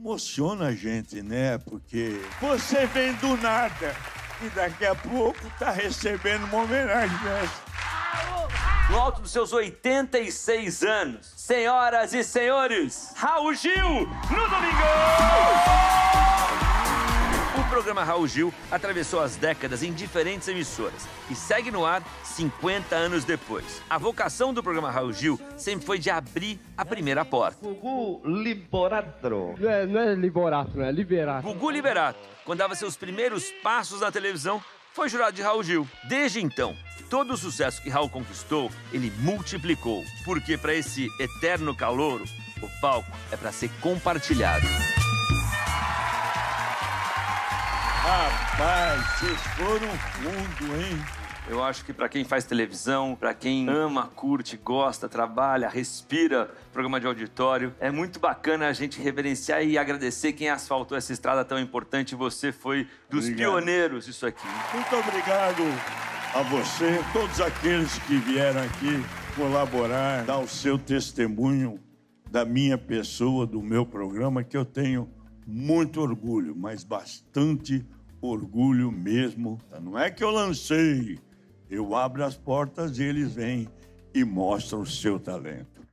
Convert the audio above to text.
Emociona a gente, né? Porque você vem do nada e daqui a pouco tá recebendo uma homenagem dessa. No alto dos seus 86 anos, senhoras e senhores, Raul Gil no Domingão! O programa Raul Gil atravessou as décadas em diferentes emissoras e segue no ar 50 anos depois. A vocação do programa Raul Gil sempre foi de abrir a primeira porta. Gugu Liberato. Não é, não é liberato, não é liberato. Gugu Liberato, quando dava seus primeiros passos na televisão, foi jurado de Raul Gil. Desde então, todo o sucesso que Raul conquistou, ele multiplicou. Porque para esse eterno calouro, o palco é para ser compartilhado. Rapaz, vocês foram fundo, hein? Eu acho que para quem faz televisão, para quem ama, curte, gosta, trabalha, respira programa de auditório, é muito bacana a gente reverenciar e agradecer quem asfaltou essa estrada tão importante. Você foi dos Obrigado. pioneiros disso aqui. Muito obrigado a você, todos aqueles que vieram aqui colaborar, dar o seu testemunho da minha pessoa, do meu programa, que eu tenho muito orgulho, mas bastante orgulho mesmo. Não é que eu lancei, eu abro as portas e eles vêm e mostram o seu talento.